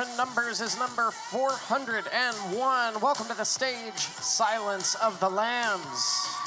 Ascension numbers is number 401. Welcome to the stage, Silence of the Lambs.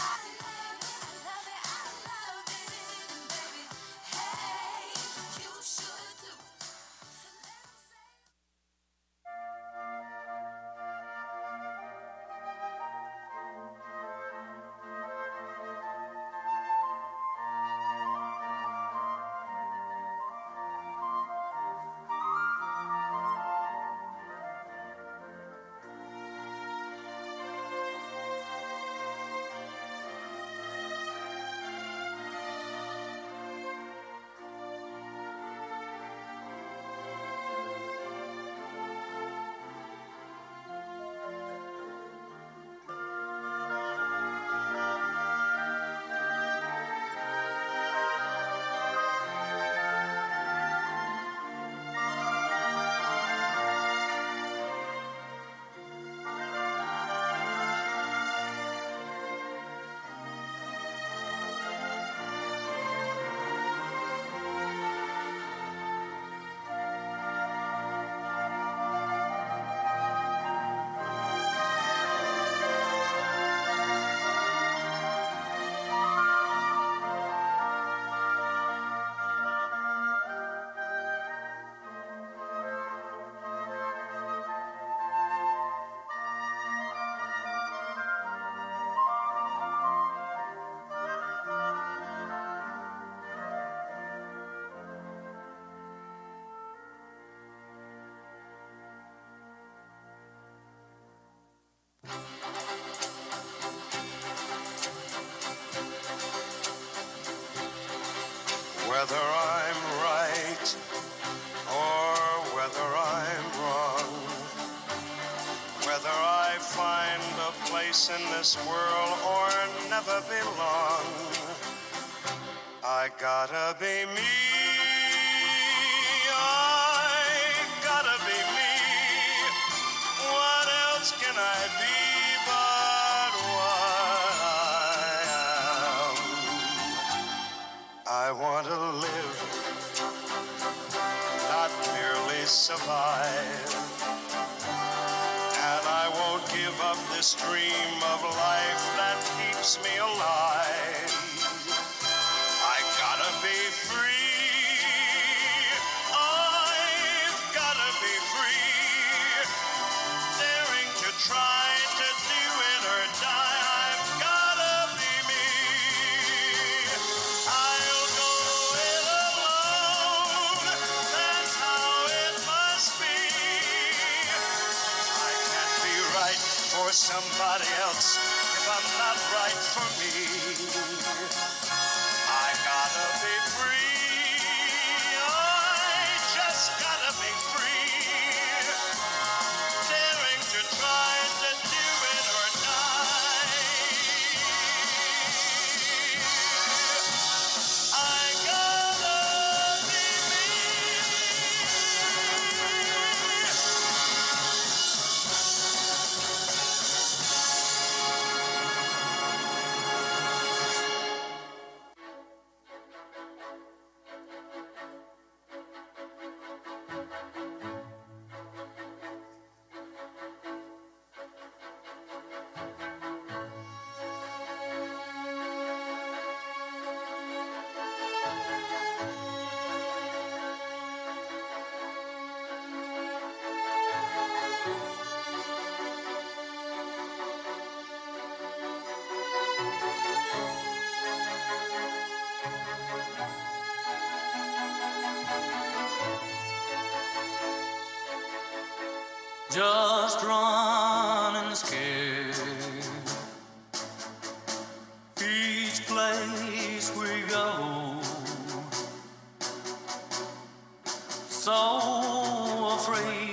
Whether I'm right or whether I'm wrong, whether I find a place in this world or never belong, I gotta be me. This dream of life somebody else if I'm not right for me. Just running scared. Each place we go, so afraid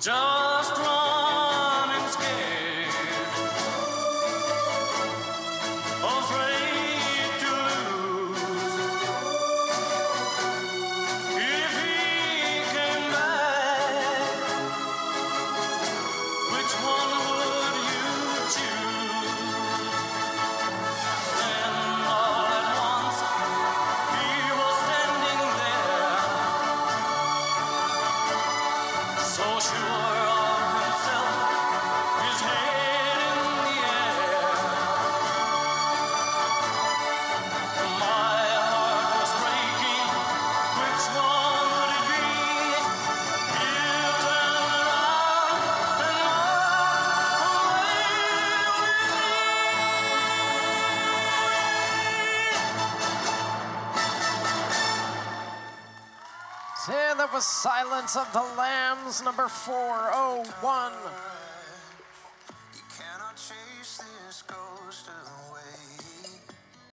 Don't And that was Silence of the Lambs, number 401.